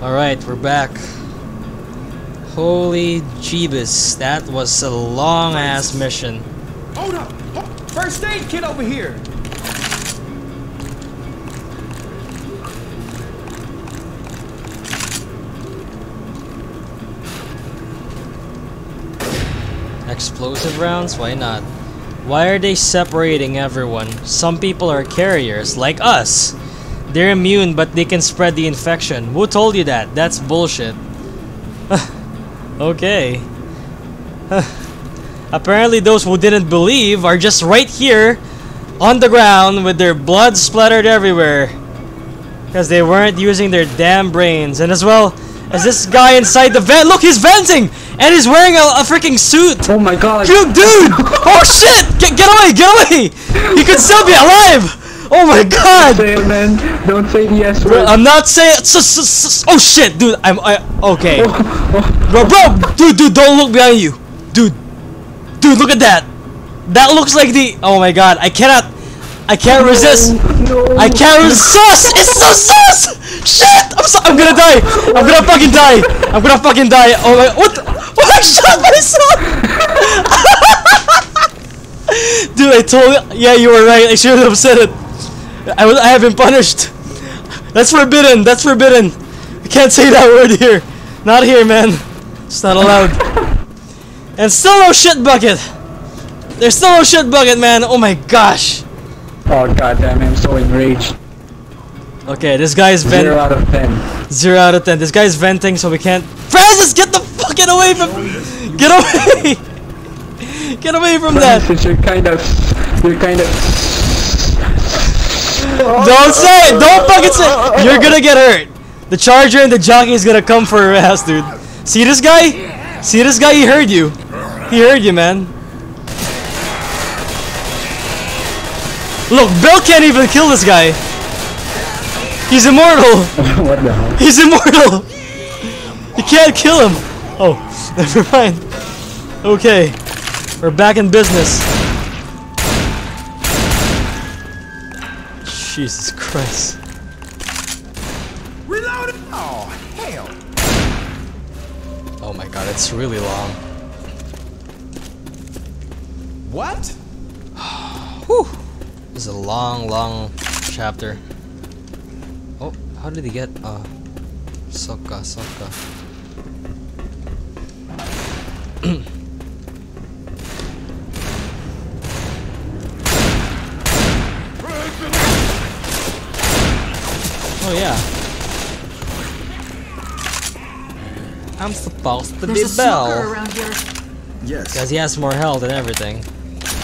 Alright, we're back. Holy Jeebus, that was a long ass mission. Hold up! Ho- First aid kit over here! Explosive rounds? Why not? Why are they separating everyone? Some people are carriers, like us. They're immune, but they can spread the infection. Who told you that? That's bullshit. okay. Apparently those who didn't believe are just right here on the ground with their blood splattered everywhere. Because they weren't using their damn brains. And as well as this guy inside the vent. Look, he's venting! And he's wearing a, a freaking suit! Oh my god. You dude! Oh shit! Get, get away! Get away! He could still be alive! Oh my god! Say it, man. Don't say the S word. I'm not saying. s- s- s- Oh shit, dude! I'm. I, okay. Bro, bro! Dude, dude, don't look behind you! Dude! Dude, look at that! That looks like the. Oh my god, I cannot. I can't resist! No. I can't resist! It's so sus! Shit! I'm so, I'm gonna die! I'm gonna fucking die! I'm gonna fucking die! Oh my. What? the- What? I shot myself! Dude, I told you. Yeah, you were right. I should have said it. I, was, I have been punished. That's forbidden. That's forbidden. You can't say that word here. Not here, man. It's not allowed. And still no shit bucket. There's still no shit bucket, man. Oh my gosh. Oh god damn, I'm so enraged. Okay, this guy's venting. Zero out of ten. Zero out of ten. This guy's venting, so we can't. Francis, get the fucking away from. Get away. Get away from that. Since you're kind of, you're kind of. Don't oh, say it. Don't oh, fucking say it. Oh, You're gonna get hurt. The charger and the jockey is gonna come for your ass, dude. See this guy? See this guy? He heard you. He heard you, man. Look, Bill can't even kill this guy. He's immortal. what the hell? He's immortal. You can't kill him. Oh, never mind. Okay, we're back in business. Jesus Christ. Reload! Oh, hell! Oh my god, it's really long. What? Whew. This is a long, long chapter. Oh, how did he get uh Sokka, Sokka. I'm supposed to There's be smoker Bill. around here. Yes. Because he has more health and everything.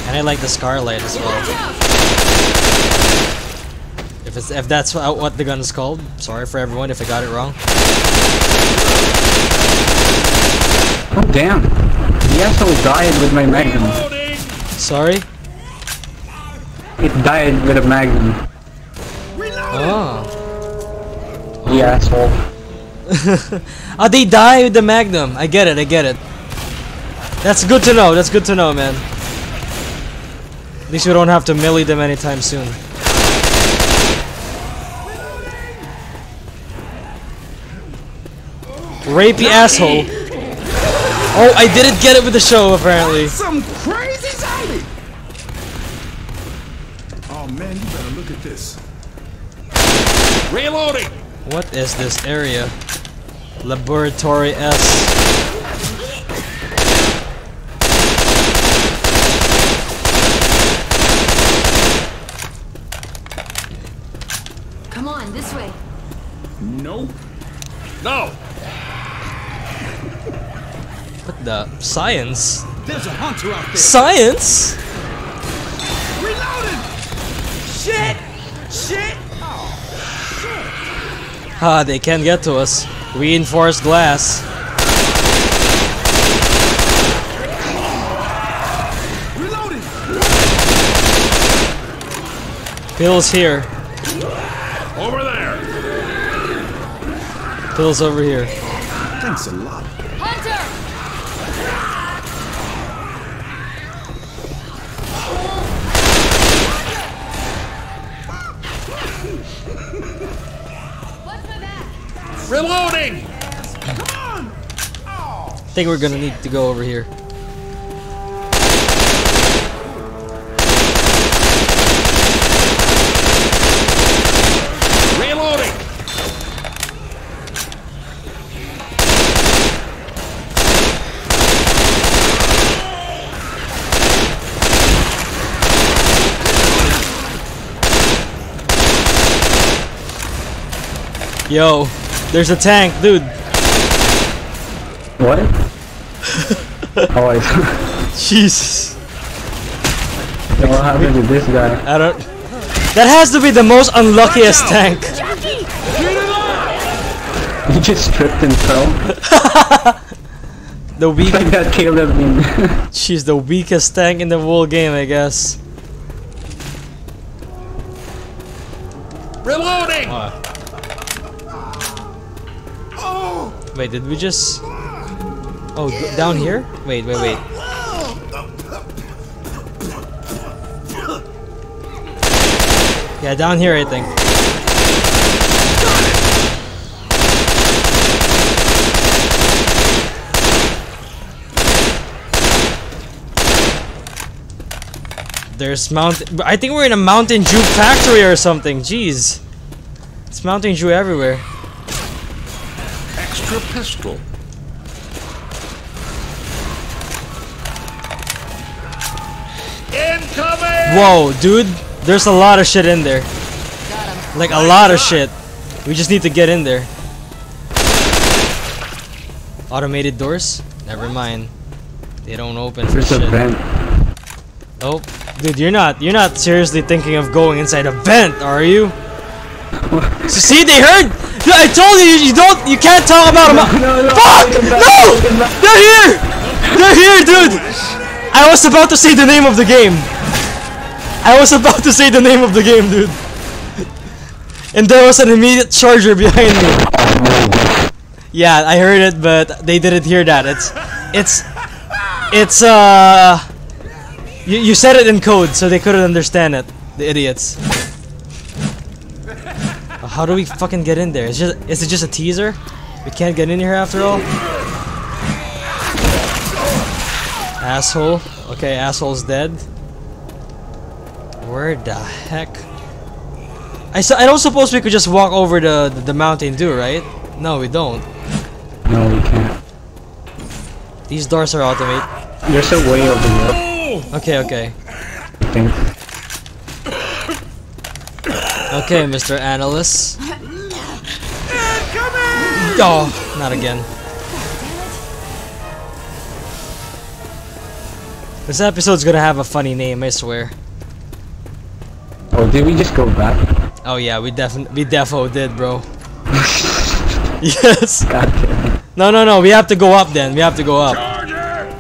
And I like the Scarlet as well. If it's if that's what what the gun is called. Sorry for everyone if I got it wrong. Oh damn. The asshole died with my magnum. Sorry? It died with a magnum. Oh. The asshole. oh, they die with the Magnum. I get it, I get it. That's good to know, that's good to know, man. At least we don't have to melee them anytime soon. Rapey asshole. Oh, I didn't get it with the show, apparently. Some crazy zombie! Oh man, you better look at this. Reloading! What is this area? Laboratory S. Come on, this way. Nope. No! What the? Science? There's a hunter out there! Science? Reloading! Shit! Shit! Ah, they can't get to us. Reinforced glass. Reloading! Pills here. Over there! Pills over here. Thanks a lot. Reloading! I think we're gonna need to go over here. Reloading! Yo, there's a tank, dude. What? oh, I Jesus. what happened to this guy? I don't. That has to be the most unluckiest tank. He just tripped and fell. The weak. like that Caleb in. She's the weakest tank in the whole game, I guess. Reloading! Wait, did we just? Oh, down here? Wait, wait, wait. Yeah, down here, I think. There's Mount. I think we're in a Mountain Dew factory or something. Jeez. It's Mountain Dew everywhere. Extra pistol. Incoming! Whoa, dude. There's a lot of shit in there. Like a lot of shit. We just need to get in there. Automated doors? Never mind. They don't open There's a shit. vent. Oh, dude, you're not you're not seriously thinking of going inside a vent, are you? so see, they heard. I told you, you don't, you can't talk about them. No, no, Fuck! No! They're here! They're here, dude! I was about to say the name of the game. I was about to say the name of the game, dude. And there was an immediate charger behind me. Yeah, I heard it, but they didn't hear that. It's, it's, it's, uh, you, you said it in code, so they couldn't understand it. The idiots. How do we fucking get in there? Is just, is it just a teaser? We can't get in here after all. Asshole. Okay, asshole's dead. Where the heck? I, su- I don't suppose we could just walk over the, the, the Mountain Dew, right? No, we don't. No, we can't. These doors are automated. There's a way over here. Okay, okay. I think. Okay, Mr. Analyst. Oh, not again. This episode's gonna have a funny name, I swear. Oh, did we just go back? Oh yeah, we definitely we defo did, bro. yes. God damn. No, no, no. We have to go up then. We have to go up. Charger!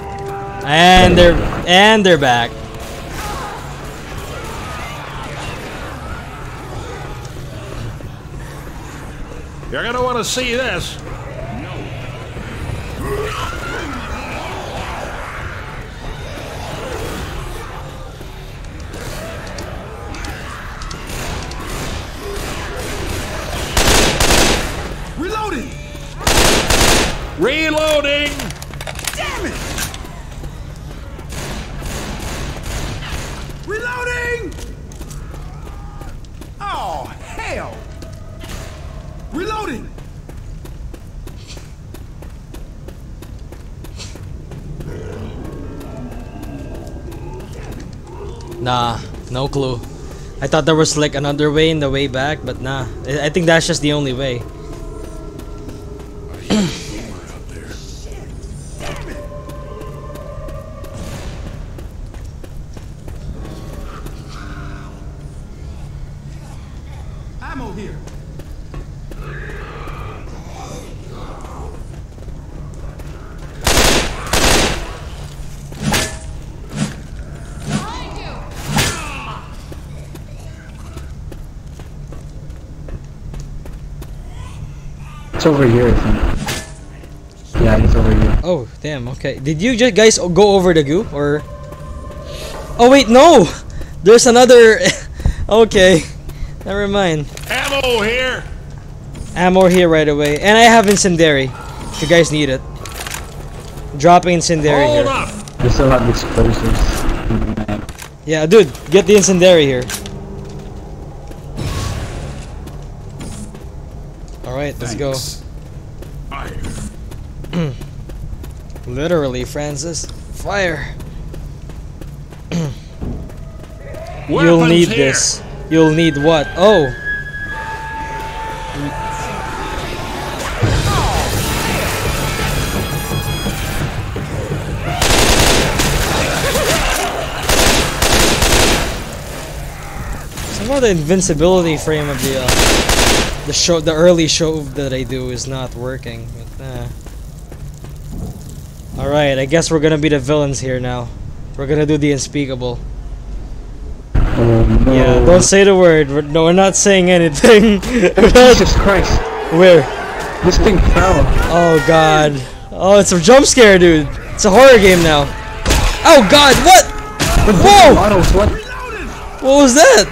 And they're and they're back. You're gonna want to see this. Reloading! Reloading! Nah, no clue. I thought there was like another way in the way back, but nah. I think that's just the only way. It's over here, I think. Yeah, it's over here. Oh, damn. Okay. Did you just guys go over the goo or? Oh wait, no. There's another. okay. Never mind. Ammo here! Ammo here right away. And I have incendiary. If you guys need it. Dropping incendiary Hold here. up. I still have explosives. in my mag. Yeah, dude, get the incendiary here. Let's go. Fire. Literally, Francis. Fire. You'll need here. this. You'll need what? Oh! Somehow the invincibility frame of the uh, the show, the early show that I do is not working. But, eh. All right, I guess we're gonna be the villains here now. We're gonna do the unspeakable. Oh no. Yeah, don't say the word. We're, no, we're not saying anything. Jesus Christ. Where? This thing fell. Oh god. Oh, it's a jump scare, dude. It's a horror game now. Oh god, what? Whoa! What? What was that?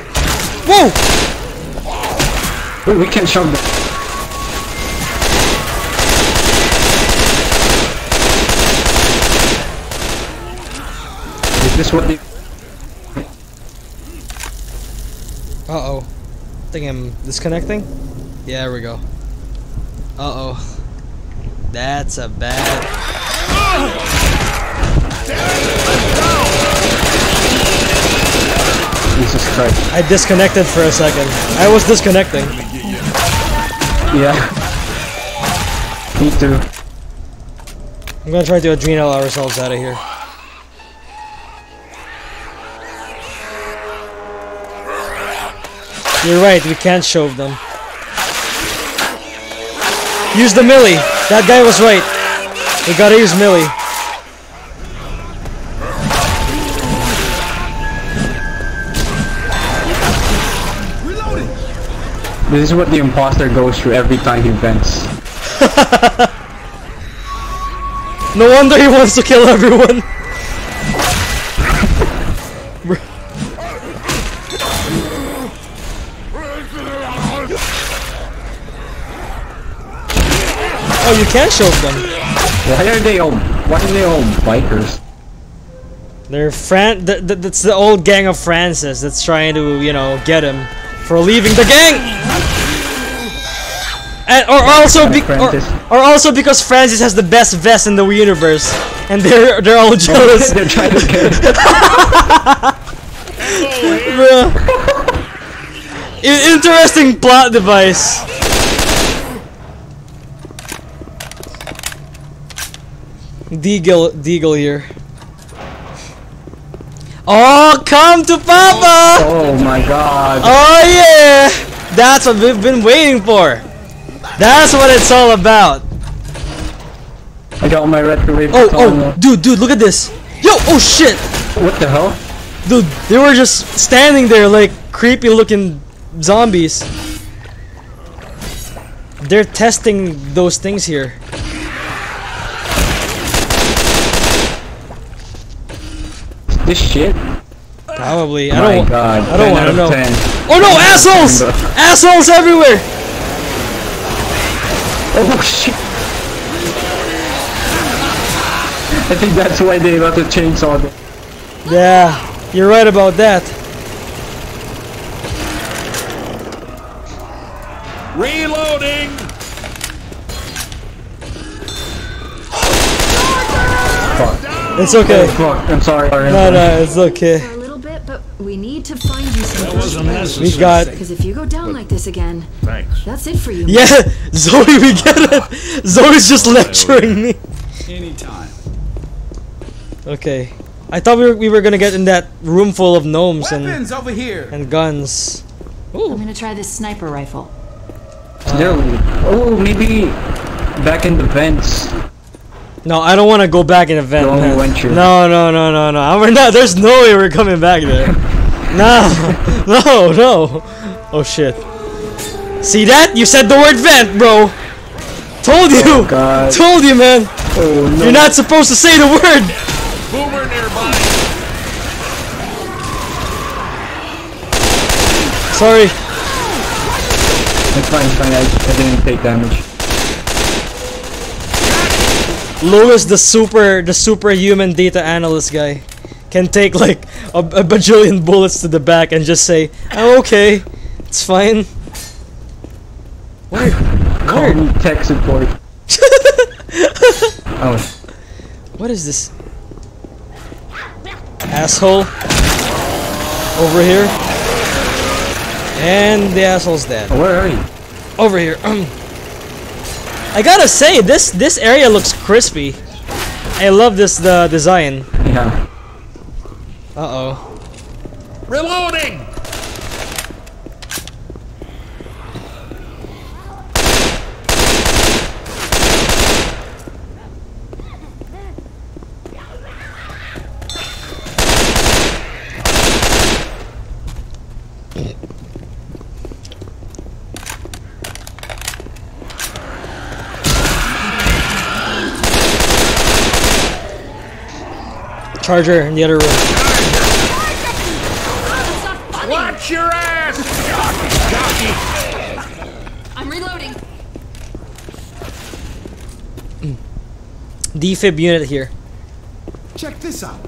Whoa! Wait, we can't shove the. Is this what they. Uh oh. I think I'm disconnecting. Yeah, there we go. Uh oh. That's a bad. Jesus Christ. I disconnected for a second. I was disconnecting. Yeah. Me too. I'm gonna try to adrenal ourselves out of here. You're right, we can't shove them. Use the melee. That guy was right. We gotta use melee. This is what the imposter goes through every time he vents. No wonder he wants to kill everyone. oh, you can shove them. Why are they all? Why are they all bikers? They're Fran. Th th that's the old gang of Francis that's trying to, you know, get him for leaving the gang. And, or also, be, or, or also because Francis has the best vest in the universe, and they're they're all jealous. They're trying to get. Bruh. I- interesting plot device. Deagle, Deagle here. Oh, come to Papa! Oh my god. Oh yeah! That's what we've been waiting for. That's what it's all about. I got my retro wave. Oh, oh, dude, dude, look at this. Yo, oh shit! What the hell? Dude, they were just standing there like creepy looking zombies. They're testing those things here. This shit? Probably. I my don't. wa- god. I don't 10 wanna of know. 10. Oh no, assholes! Assholes everywhere! Oh shit. I think that's why they got the chainsaw. them. Yeah, you're right about that. Reloading. It's okay. Oh, fuck, I'm sorry. No, no, it's okay. For a little bit, but we need to find you some That wasn't necessary. We got. Because if you go down like this again, Thanks. that's it for you. Yeah, Zoe, we get it. Zoe's just lecturing me. Anytime. Okay, I thought we were we were gonna get in that room full of gnomes and Weapons over here. and guns. I'm gonna try this sniper rifle. Uh, there- oh, maybe back in the vents. No, I don't want to go back in the vent. Don't man. venture. No, no, no, no, no. We're not. There's no way we're coming back there. no, no, no. Oh shit. See that? You said the word vent, bro. Told you. Oh, God. Told you, man. Oh no. You're not supposed to say the word. Boomer nearby. Sorry. It's fine, it's fine. I, I didn't take damage. Louis, the super, the superhuman data analyst guy, can take like a, a bajillion bullets to the back and just say, "I'm okay, it's fine." What? Are, Call me tech support. oh, what is this? Asshole. Over here. And the asshole's dead. Oh, where are you? Over here. I gotta say, this this area looks crispy. I love this the design. Yeah. Uh oh. Reloading! Charger in the other room. Defib unit here. Check this out.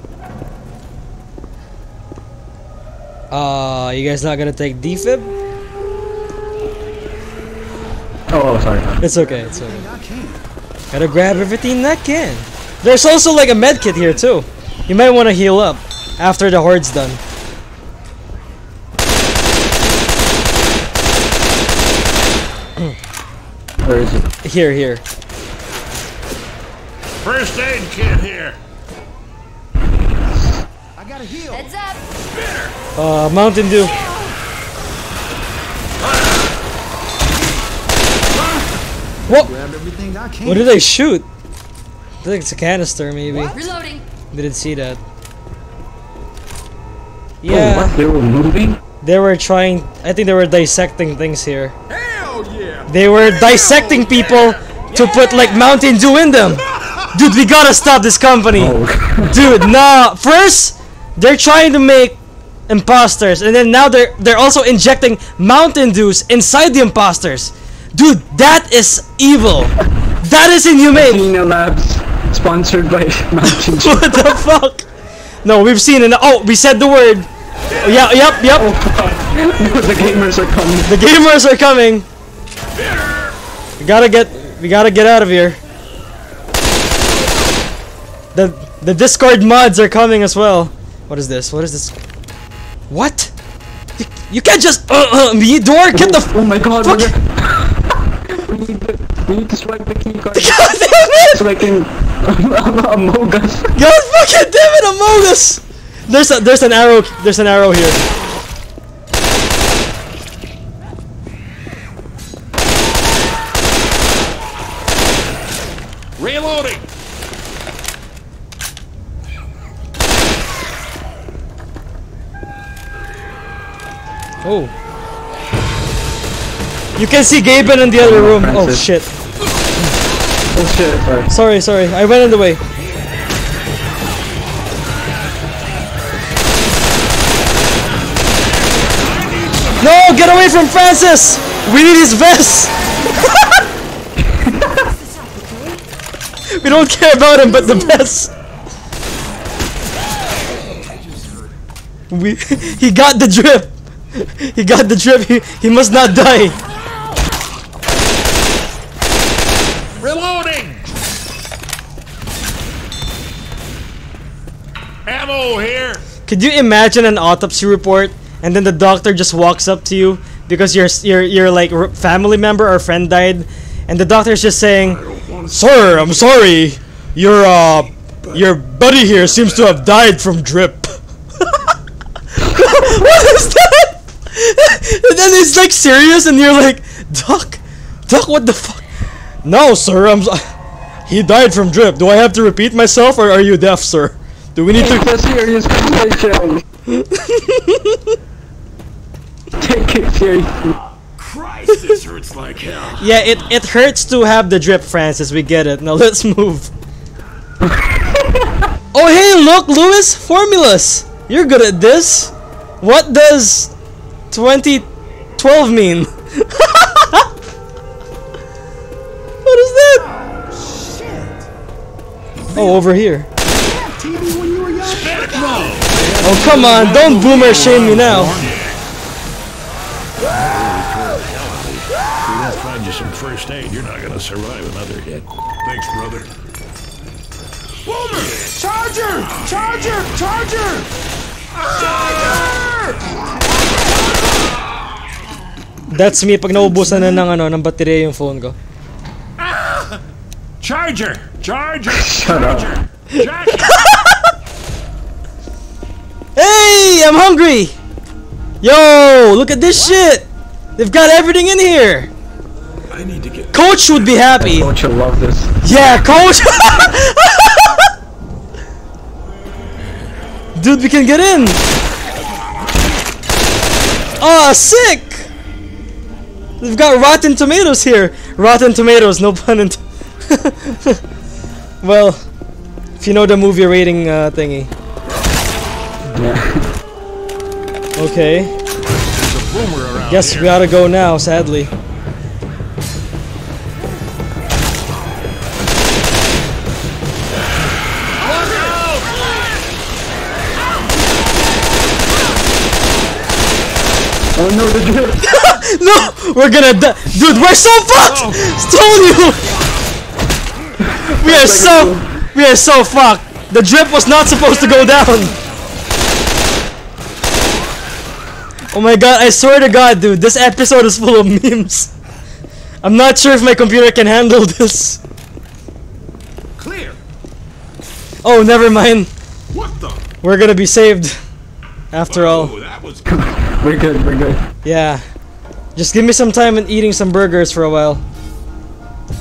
Uh, you guys not gonna take defib? Oh, oh, sorry. It's okay, it's okay. Gotta grab everything that can. There's also like a med kit here too. You might want to heal up after the horde's done. Where is it? Here, here. First aid kit here. I got a heal. Heads up. Uh, Mountain Dew. What? Grab I. What did they shoot? I think it's a canister, maybe. Reloading. Didn't see that. Oh, Yeah, what? They were moving? they were trying. I think they were dissecting things here. Hell yeah! They were dissecting people to put like Mountain Dew in them. Dude, we gotta stop this company. Oh. Dude, nah. First, they're trying to make imposters, and then now they're they're also injecting Mountain Dews inside the imposters. Dude, that is evil. That is inhumane. Tina Labs, sponsored by Mountain Dew. what the fuck? No, we've seen it. Oh, we said the word. Yeah, yep, yep. Oh, the gamers are coming. The gamers are coming. We gotta get. We gotta get out of here. The the Discord mods are coming as well. What is this? What is this? What? You, you can't just uh uh me door. Get the. Oh my god, fuck- we're- need to, we need to swipe the key card God damn it! so I can Among Us. God fucking damn it, Among Us! There's a there's an arrow there's an arrow here. Reloading! Oh. You can see Gaben in the other room. Oh shit. Oh shit, sorry. Sorry, sorry. I went in the way. No, get away from Francis! We need his vest! we don't care about him, but the vest! We, he got the drip! He got the drip, he, he must not die! Reloading! Ammo here! Could you imagine an autopsy report and then the doctor just walks up to you because your your your like family member or friend died and the doctor's just saying, "Sir, I'm sorry. Your uh your buddy here seems to have died from drip." what is that? and then it's like serious and you're like, "Doc, doc, what the fuck?" No, sir. I'm. s- He died from drip. Do I have to repeat myself or are you deaf, sir? Do we need to It's a serious conversation. Take it seriously. Christ, this hurts like hell. Yeah, it, it hurts to have the drip, Francis. We get it. Now let's move. oh, hey, look, Louis! Formulas! You're good at this. What does 2012 mean? what is that? Shit. Oh, over here. Oh, come on. Don't boomer shame me now. find you some first aid, you're not gonna survive another hit. Thanks, brother. Boomer! Charger! Charger! Charger! Charger! That's me pag naubusan na ng ano, ng baterya yung phone ko. Charger! Charger! Shut up. Jack! Hey, I'm hungry. Yo, look at this shit. They've got everything in here. I need to get. Coach would be happy. Don't you love this? Yeah, coach. Dude, we can get in. Oh, sick. They've got rotten tomatoes here. Rotten tomatoes, no pun intended. well, if you know the movie rating uh, thingy. Yeah. Okay. There's a boomer around Guess here. we gotta go now, sadly. Oh no, the! No! We're gonna die! Dude, we're so fucked! Told you! We are so... We are so fucked! The drip was not supposed to go down! Oh my god, I swear to god, dude, this episode is full of memes. I'm not sure if my computer can handle this. Clear! Oh, never mind. What the? We're gonna be saved. After oh, all. Oh, that was. We're good, we're good. Yeah. Just give me some time and eating some burgers for a while.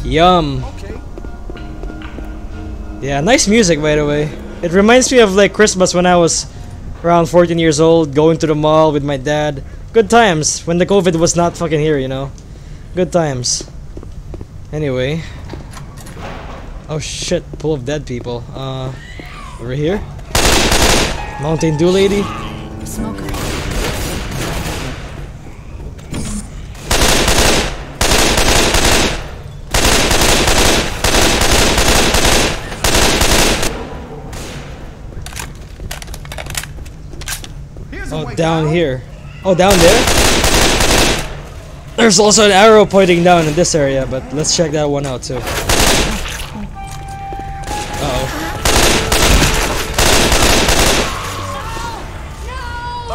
Yum. Okay. Yeah, nice music by the way. It reminds me of like Christmas when I was around 14 years old, going to the mall with my dad. Good times when the COVID was not fucking here, you know. Good times. Anyway. Oh shit, full of dead people. Uh, over here. Mountain Dew lady. Smoker. Oh, down here. Oh, down there? There's also an arrow pointing down in this area, but let's check that one out too. Uh-oh.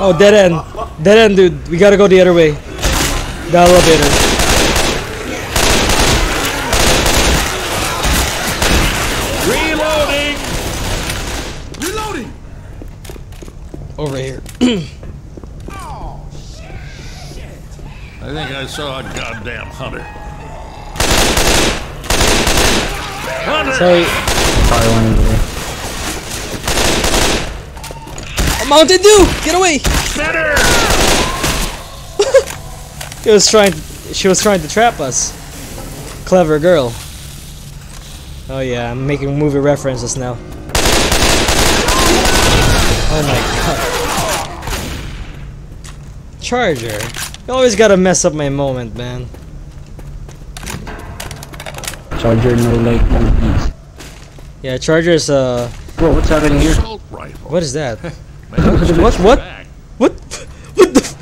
Oh, dead end. Dead end, dude. We gotta go the other way. The elevator. Reloading! Reloading! Over here. I think I saw a goddamn hunter. Hunter! Sorry. Probably one over there. Oh, Mountain Dew! Get away! Better! He was trying. She was trying to trap us. Clever girl. Oh yeah, I'm making movie references now. Oh my god. Charger. You always gotta mess up my moment, man. Charger, no leg, no peace. Yeah, Charger's uh. Bro, what's happening here? Rifle. What is that? What? What? What? What the?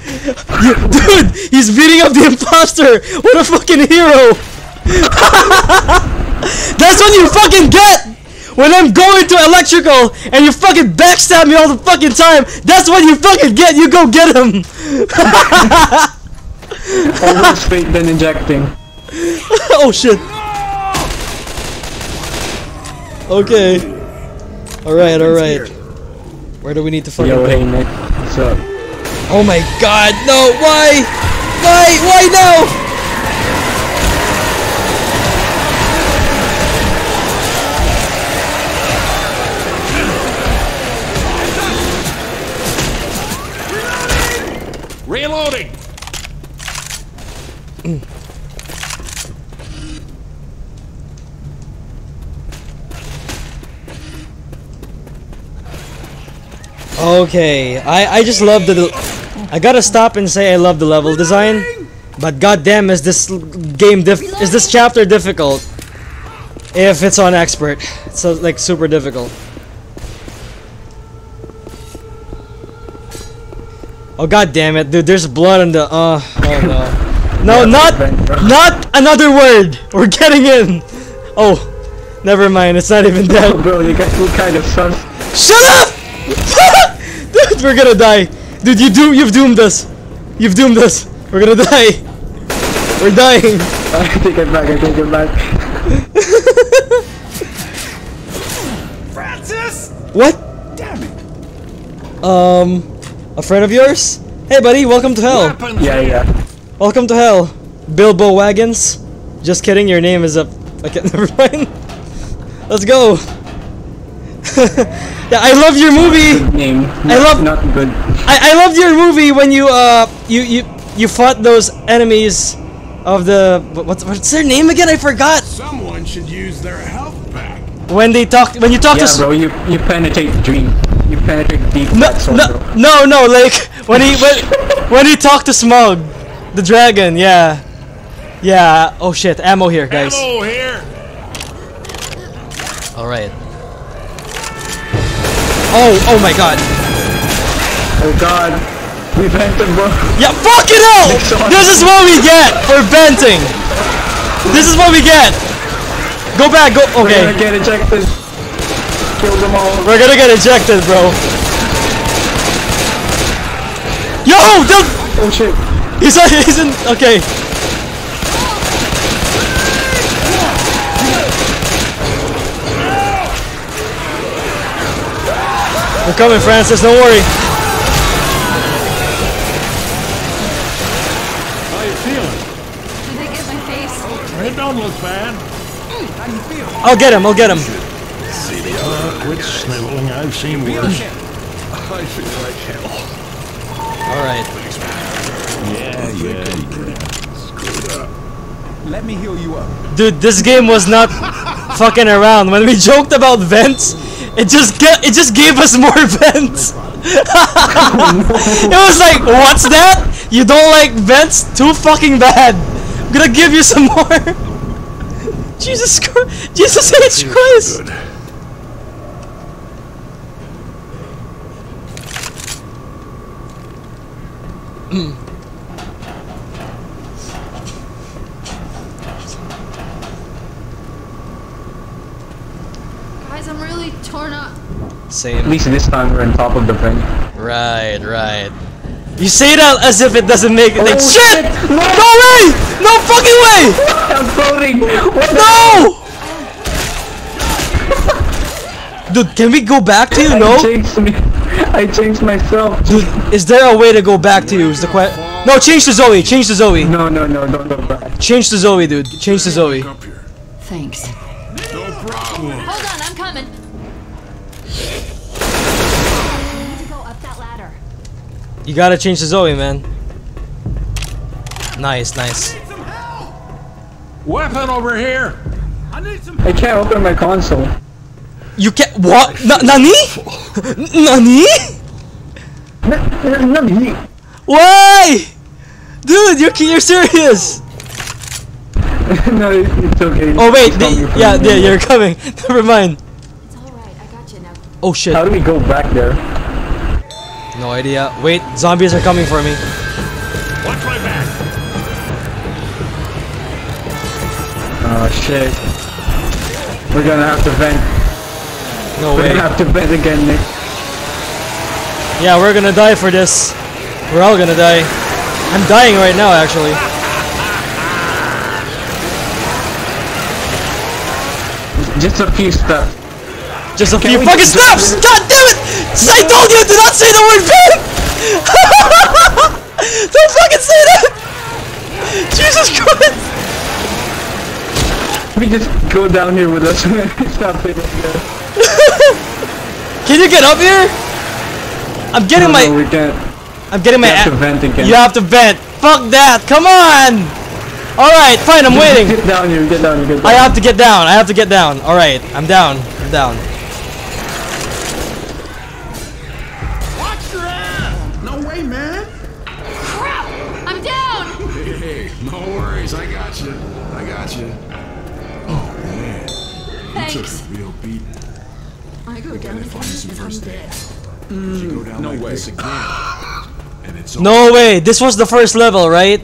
You- dude, he's beating up the imposter. What a fucking hero! That's what you fucking get when I'm going to electrical and you fucking backstab me all the fucking time. That's what you fucking get. You go get him. Always fake then injecting. oh shit. Okay. All right, all right. Where do we need to fucking Yo, go? hey Nick, what's up? Oh my god, no, why? Why? Why no? Reloading! Okay, I I just love the. I gotta stop and say I love the level design, but goddamn is this game diff is this chapter difficult? If it's on expert. It's so, like super difficult. Oh god damn it, dude, there's blood on the uh oh no. No, not not another word! We're getting in! Oh, never mind, it's not even dead. Bro, you guys look kind of sus. Shut up! Dude, we're gonna die. Dude, you do you've doomed us. You've doomed us. We're gonna die. We're dying. I take it back, I take it back. Francis! What? Damn it! Um a friend of yours? Hey buddy, welcome to hell. Weapons Yeah, yeah. Welcome to hell. Bilbo Wagons. Just kidding, your name is up. Okay, never mind. Let's go. yeah, I love your movie. Good name. I love- Not good. I, I loved your movie when you uh you you you fought those enemies of the what's what's their name again? I forgot. Someone should use their health pack. When they talk, when you talked Yeah, to s- bro, you you penetrate the dream. You penetrate deep no, that soul, no bro. no no like when he when when he talked to Smaug, the dragon. Yeah, yeah. Oh shit, ammo here, guys. Ammo here. All right. Oh oh my god. Oh god. We vented, bro. Yeah, fucking hell! Exhaust. This is what we get for venting. This is what we get. Go back. Go. okay. We're gonna get ejected. Kill them all. We're gonna get ejected, bro. Yo, dude, Oh shit. he's he's in. Okay. We're coming, Francis. Don't worry. How you feeling? Did they get my face? It don't look bad. How you feel? I'll get him. I'll get him. Uh, quit sniveling. I've seen worse. I feel like hell. All right. Yeah, yeah, yeah. Let me heal you up. Dude, this game was not fucking around. When we joked about vents, it just get it just gave us more vents. it was like, what's that? You don't like vents? Too fucking bad. I'm gonna give you some more. Jesus Christ! Jesus H Christ! Guys, I'm really torn up. At least this time we're on top of the vent. Right, right. You say that as if it doesn't make it. Like, Oh, shit! shit! No way! No fucking way! I'm floating! What No! Dude, can we go back to you? I No? changed me. I changed myself. Dude, is there a way to go back to you? Is the question? No, change to Zoe. Change to Zoe. No, no, no, don't go back. Change to Zoe, dude. Change to Zoe. Thanks. You gotta change the Zoe, man. Nice, nice. Weapon over here. I need some I can't open my console. You can't. What? Na- Nani? Nani? Nani? Why? Dude, you're you're serious? no, it's okay. Oh wait, It's the- yeah, yeah, you're coming. Never mind. It's alright, I got you now. Oh shit. How do we go back there? No idea. Wait, zombies are coming for me. Watch my back. Oh shit. We're gonna have to vent. No We're way. gonna have to vent again, Nick. Yeah, we're gonna die for this. We're all gonna die. I'm dying right now, actually. Just a few steps. Just a few fucking steps! God damn it! I told you to not say the word vent! Don't fucking say that! Jesus Christ! We just go down here with us. Stop it. Can you get up here? I'm getting No, my. no, we can't. I'm getting my. We have to vent again. You have to vent. Fuck that! Come on! Alright, fine, I'm waiting. Get down here, get down here, get down. I have to get down. I have to get down. Alright, I'm down. I'm down. You go no like way. this again, and it's No way! This was the first level, right?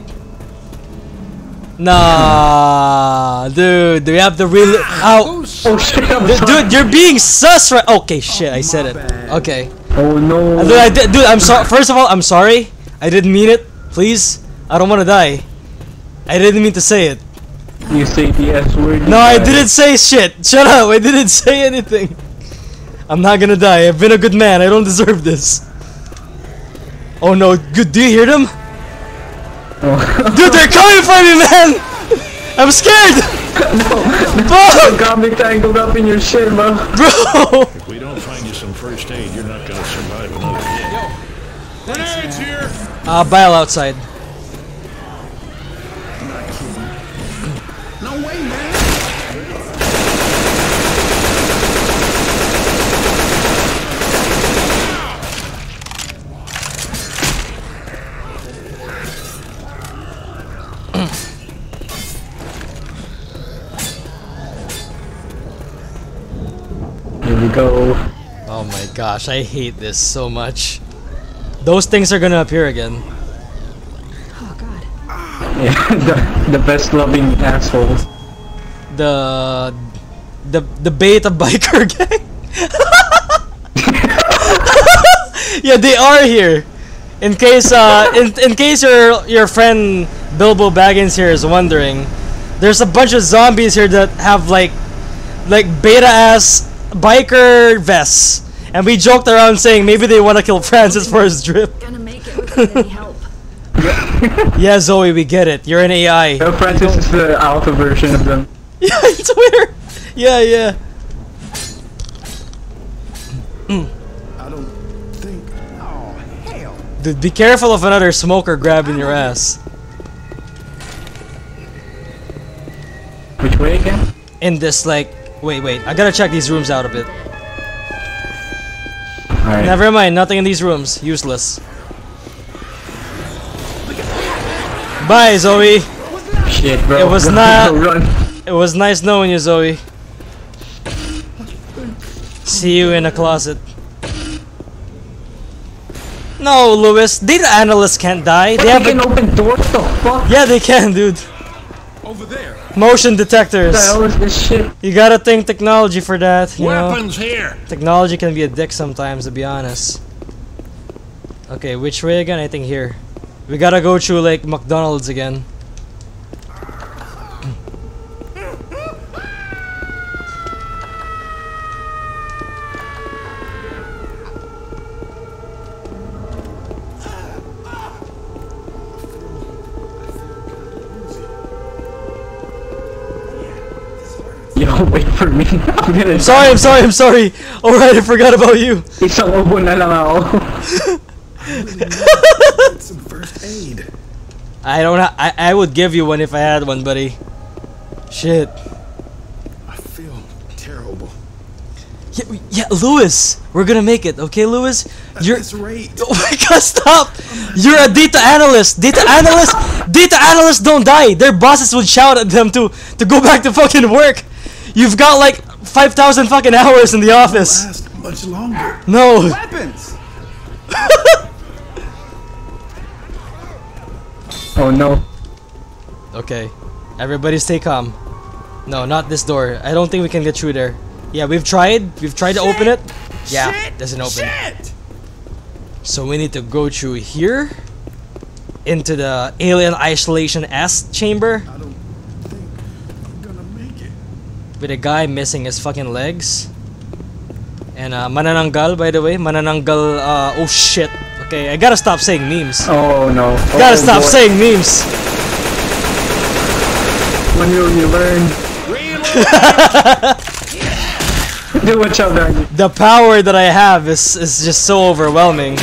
Nah, dude, do we have to really. Ah, Ow! Oh shit, I'm Du- Dude, you're being sus right. Okay, shit, I oh, said it. Okay. Oh no. Dude, I did, dude, I'm sorry. First of all, I'm sorry. I didn't mean it. Please, I don't want to die. I didn't mean to say it. You say the S word. No, I didn't say shit. Shut up. I didn't say anything. I'm not gonna die. I've been a good man. I don't deserve this. Oh no, good. Do you hear them? Oh. Dude, they're coming for me, man. I'm scared. Fuck, got me tangled up in your shit, bro. bro. If we don't find you some first aid, you're not gonna survive another day. hit. Grenades here! Uh, bail outside. Go. Oh my gosh, I hate this so much. Those things are gonna appear again. Oh god. Yeah, the, the best loving assholes. The the the beta biker gang. yeah, they are here. In case uh in, in case your your friend Bilbo Baggins here is wondering, there's a bunch of zombies here that have like like beta ass biker vests. And we joked around saying maybe they want to kill Francis for his drip. Gonna make it help. Yeah, Zoe, we get it. You're an AI. Uh, Francis is the alpha version of them. Yeah, it's weird. Yeah, yeah. I don't think. Oh hell! Dude, be careful of another smoker grabbing your ass. Which way again? In this, like, wait, wait, I gotta check these rooms out a bit. Never mind, nothing in these rooms. Useless. Bye, Zoe. Shit, bro. It was Run, not- Run. It was nice knowing you, Zoe. See you in a closet. No, Louis. Data analysts can't die. They They have can open doors. The fuck? Yeah, they can, dude. Over there. Motion What detectors. the hell is this shit? You gotta think technology for that, you know? Weapons here! Technology can be a dick sometimes, to be honest. Okay, which way again? I think here. We gotta go through like McDonald's again. Yo, wait for me. I'm gonna Sorry, I'm sorry, I'm sorry. Alright, I forgot about you. Isang ubo na lang ako. Get some first aid. I don't ha- I, I would give you one if I had one, buddy. Shit. I feel terrible. Yeah, yeah, Louis! We're gonna make it, okay, Louis? At You're. this rate. Oh my god, stop! You're a data analyst! Data analyst. data analysts don't die! Their bosses would shout at them to, to go back to fucking work! You've got like 5,000 fucking hours in the office! Last much longer. No! Weapons. Oh no. Okay. Everybody stay calm. No, not this door. I don't think we can get through there. Yeah, we've tried. We've tried to open it. Yeah, Shit. doesn't open. Shit. So we need to go through here into the alien isolation S chamber I don't think I'm gonna make it. With a guy missing his fucking legs. And uh, manananggal, by the way, manananggal. Uh, oh shit. Okay, I gotta stop saying memes. Oh no. Oh, Gotta stop boy. saying memes. When will you learn? Do out, Doggy. The power that I have is is just so overwhelming.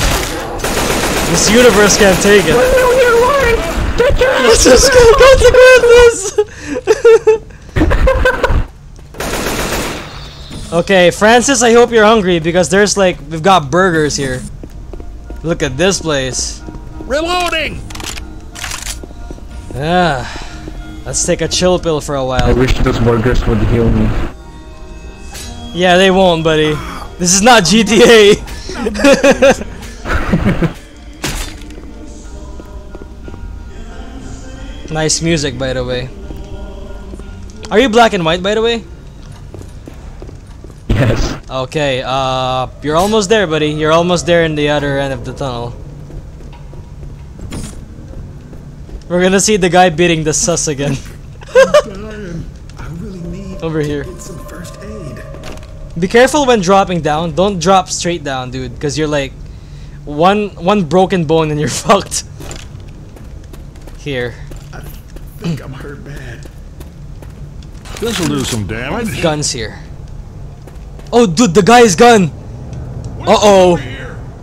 This universe can't take it. When will you learn? Get your Let's just go, go to goodness! okay, Francis, I hope you're hungry because there's like, we've got burgers here. Look at this place. Reloading! Yeah. Let's take a chill pill for a while. I wish those burgers would heal me. Yeah, they won't, buddy. This is not GTA. nice music, by the way. Are you black and white, by the way? Yes. Okay, uh, you're almost there, buddy. You're almost there in the other end of the tunnel. We're gonna see the guy beating the sus again. I really need Over here. some first aid. Be careful when dropping down. Don't drop straight down, dude, because you're like one one broken bone and you're fucked. Here, I think I'm hurt bad. This'll do some damage. guns here. Oh, dude, the guy is gone. Uh oh.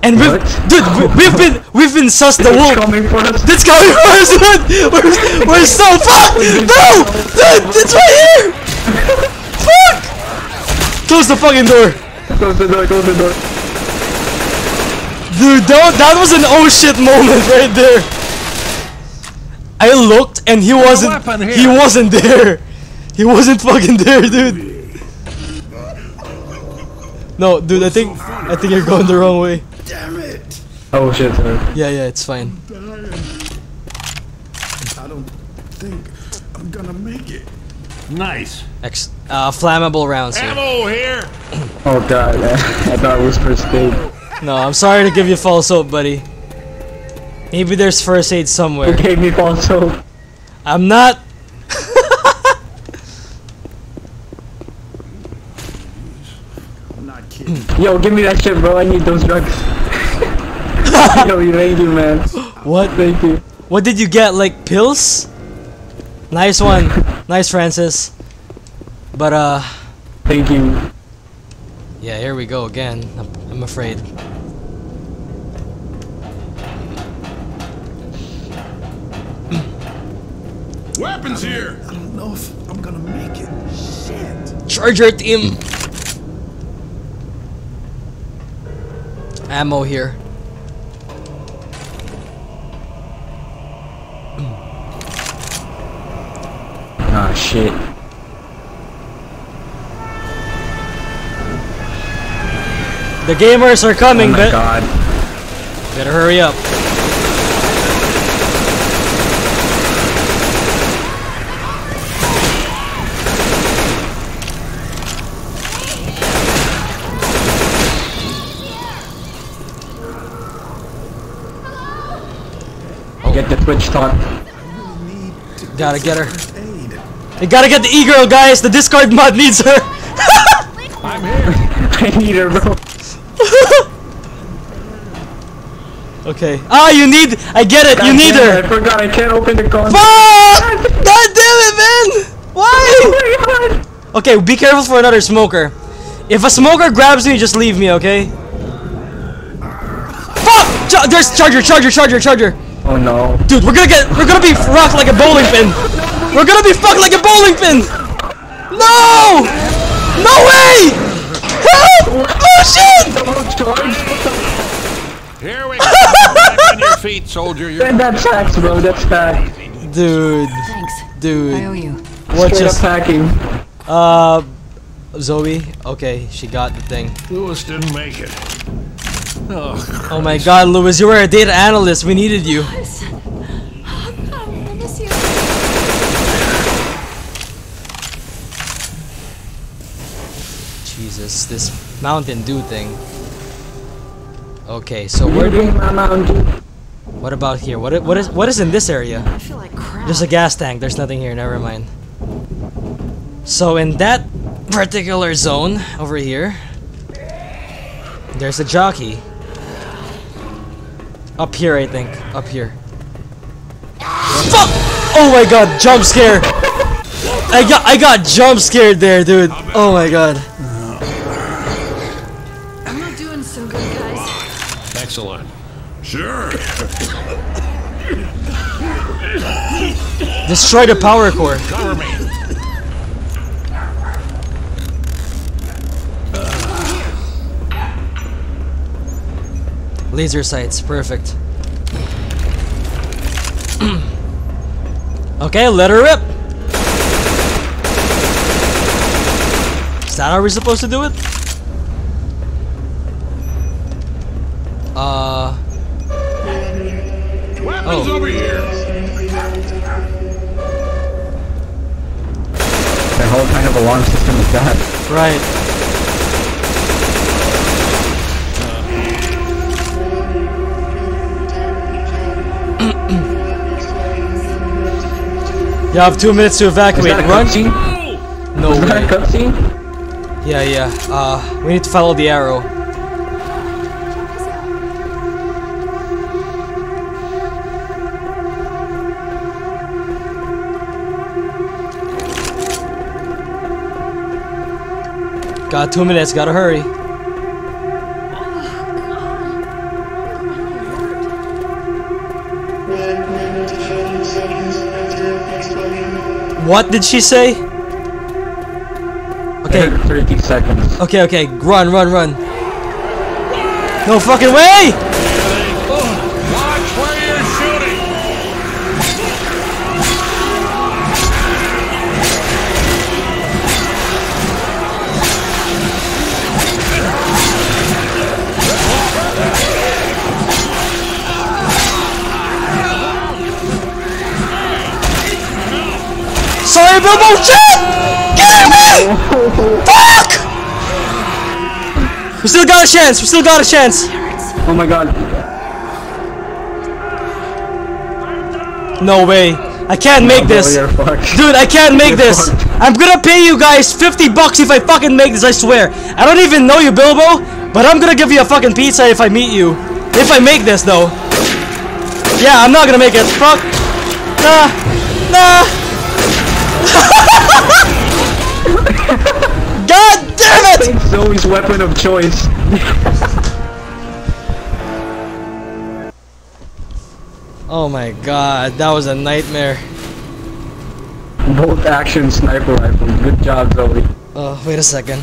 And we've, What? dude, we, we've been we've been sus the wolf. Coming for us. This coming for us, dude. We're we're so fuck. No, dude, it's right here. Fuck. Close the fucking door. Close the door, close the door. Dude, that, that was an oh shit moment right there. I looked and he wasn't he wasn't there. He wasn't fucking there, dude. No, dude, I think I think you're going the wrong way. Damn it! Oh shit, sorry. Yeah, yeah, it's fine. I don't think I'm gonna make it. Nice. Ex uh, flammable rounds here. Ammo here. Oh god, I thought it was first aid. No, I'm sorry to give you false hope, buddy. Maybe there's first aid somewhere. Who gave me false hope? I'm not. I'm not kidding. Yo, give me that shit, bro. I need those drugs. Yo, thank you, man. What? Thank you. What did you get? Like pills? Nice one. nice, Francis. But uh, Thank you. yeah, here we go again. I'm, I'm afraid. Weapons here. I don't know if I'm gonna make it. Shit. Charger team. Ammo here. Ah, shit. The gamers are coming, Oh my but god. better hurry up. Get the twitch talk. Need to get Gotta get her. First. You gotta get the e-girl, guys. The Discord mod needs her. I'm here. I need her, bro. okay. Ah, you need. I get it. You need damn it, her. I forgot I can't open the console. Fuck! God damn it, man! Why? Oh my god. Okay, be careful for another smoker. If a smoker grabs me, just leave me, okay? Fuck! Ch- there's charger, charger, charger, charger. Oh no. Dude, we're gonna get, we're gonna be rocked like a bowling pin. We're gonna be fucked like a bowling pin. No! No way! Help! Oh shit! Here we go. Back on your feet, soldier. You're That's facts, bro. That's fact. Dude, Thanks. I dude, owe you. what Straight just? up packing. Uh, Zoe. Okay, she got the thing. Louis didn't make it. Oh, Oh my God, Louis, you were a data analyst. We needed you. I miss you. Jesus, this Mountain Dew thing. Okay, so where? Where my Mountain Dew? What about here? What what is what is in this area? I feel like crap. There's a gas tank. There's nothing here. Never mind. So in that particular zone over here, there's a jockey. Up here, I think. Up here. Fuck! Oh my god! Jump scare! I got I got jump scared there, dude. Oh my god. I'm not doing so good, guys. excellent. Sure. Destroy the power core. Cover me. Laser sights, perfect. okay, let her rip. Is that how we're supposed to do it? Uh. Weapons Oh. over here. The whole kind of alarm system is that? Right. You have two minutes to evacuate. Run. No Is way. cutscene? Yeah, yeah. Uh, we need to follow the arrow. Got two minutes. Gotta hurry. What did she say? Okay, 30 seconds. Okay, okay, run, run, run. No fucking way! Sorry, Bilbo! Shit! Get me! Fuck! We still got a chance. We still got a chance. Oh my god. No way. I can't make this. Dude, I can't make You're this. fucked. I'm gonna pay you guys 50 bucks if I fucking make this, I swear. I don't even know you, Bilbo, but I'm gonna give you a fucking pizza if I meet you. If I make this, though. Yeah, I'm not gonna make it. Fuck. Nah. Nah. God damn it! Zoe's weapon of choice. Oh my god, that was a nightmare. Bolt action sniper rifle. Good job, Zoe. Oh, wait a second.